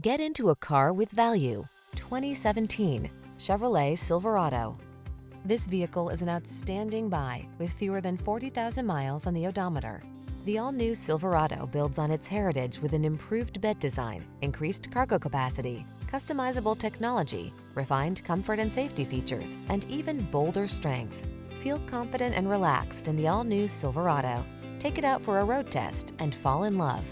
Get into a car with value. 2017 Chevrolet Silverado. This vehicle is an outstanding buy with fewer than 40,000 miles on the odometer. The all-new Silverado builds on its heritage with an improved bed design, increased cargo capacity, customizable technology, refined comfort and safety features, and even bolder strength. Feel confident and relaxed in the all-new Silverado. Take it out for a road test and fall in love.